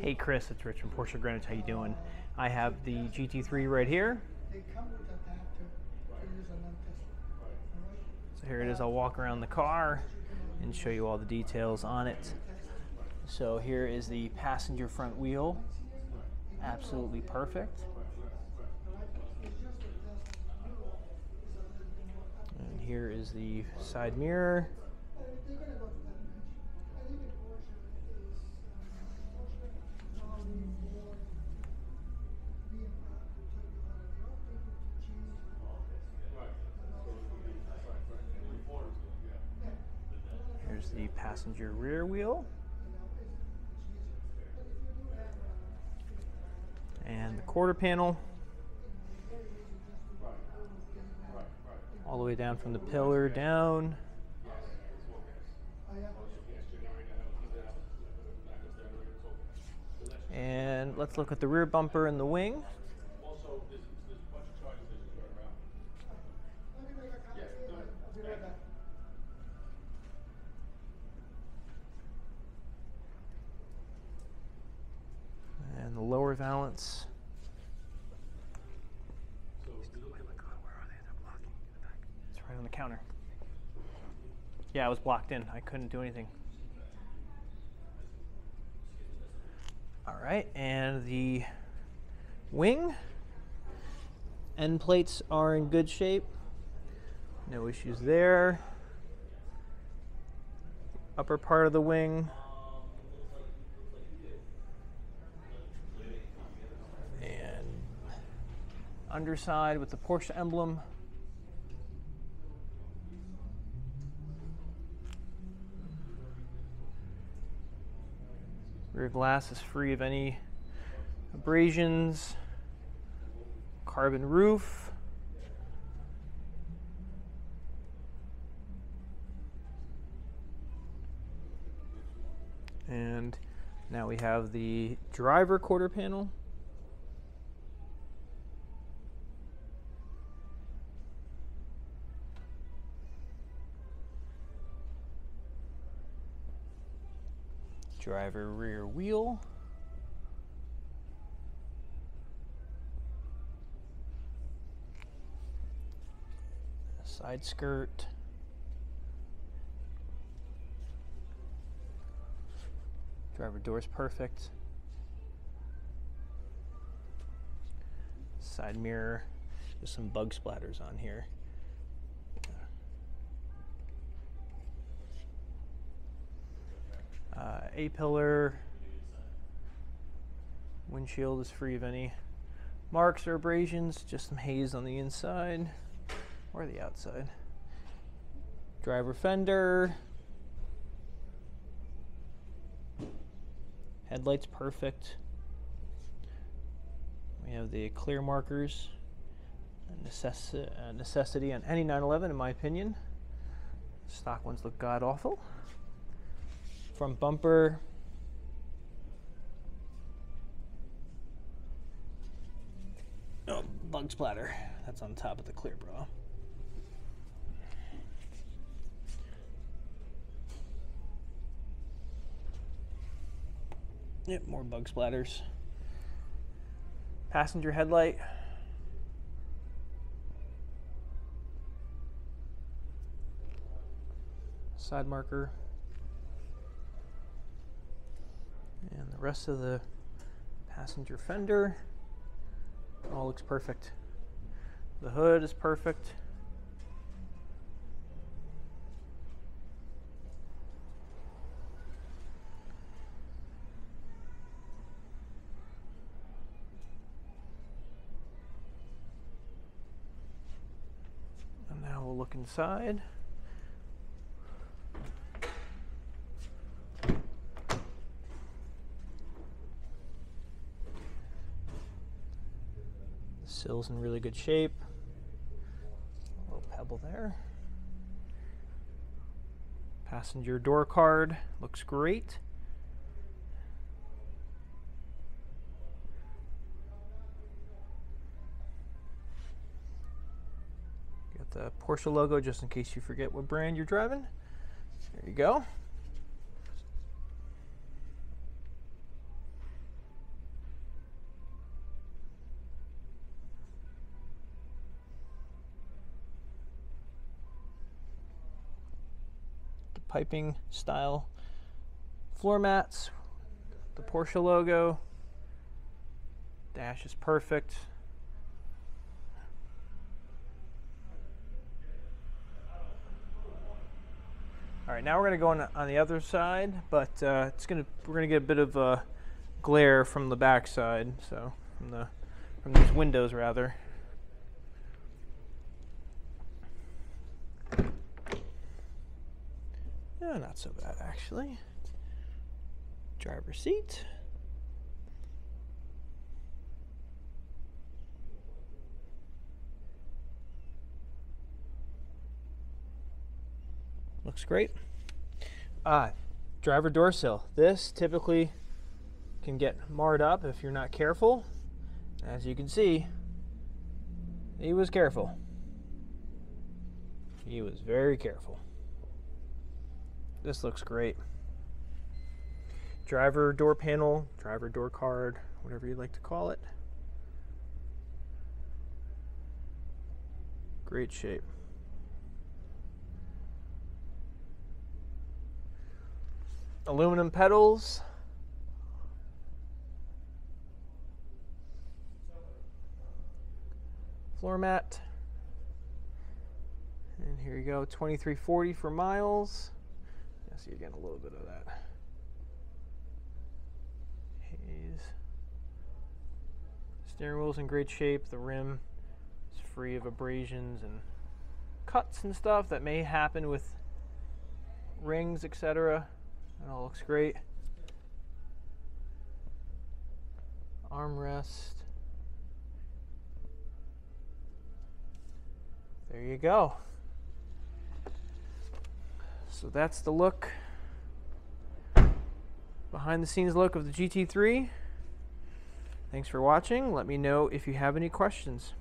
Hey Chris, it's Rich from Porsche Greenwich. How you doing? I have the GT3 right here. So here it is. I'll walk around the car and show you all the details on it. So here is the passenger front wheel. Absolutely perfect. And here is the side mirror. Here's the passenger rear wheel. And the quarter panel. All the way down from the pillar down. And let's look at the rear bumper and the wing. Lower valance. It's right on the counter. Yeah, I was blocked in. I couldn't do anything. All right, and the wing end plates are in good shape. No issues there. Upper part of the wing. And underside with the Porsche emblem. Rear glass is free of any abrasions. Carbon roof. And now we have the driver quarter panel. Driver rear wheel. Side skirt. Driver door's perfect. Side mirror. There's some bug splatters on here. Uh, A pillar. Windshield is free of any marks or abrasions, just some haze on the inside or the outside. Driver fender. Headlights perfect. We have the clear markers. A necessi- uh, necessity on any 911, in my opinion. Stock ones look god awful. Front bumper. Oh, bug splatter. That's on top of the clear bra. Yep, more bug splatters. Passenger headlight. Side marker. And the rest of the passenger fender all looks perfect. The hood is perfect. And now we'll look inside. In really good shape. A little pebble there. Passenger door card looks great. Got the Porsche logo just in case you forget what brand you're driving. There you go. Piping style floor mats. The Porsche logo. Dash is perfect. All right, now we're gonna go on, on the other side, but uh, it's gonna we're gonna get a bit of uh, glare from the backside, so from the from these windows rather. Not so bad actually. Driver seat. Looks great. Ah, driver door sill. This typically can get marred up if you're not careful. As you can see, he was careful. He was very careful. This looks great. Driver door panel, driver door card, whatever you'd like to call it. Great shape. Aluminum pedals. Floor mat. And here you go, 2340 for miles. I see again a little bit of that haze. Steering wheel's in great shape. The rim is free of abrasions and cuts and stuff that may happen with rings, etc. It all looks great. Armrest. There you go. So that's the look, behind the scenes look of the GT3. Thanks for watching. Let me know if you have any questions.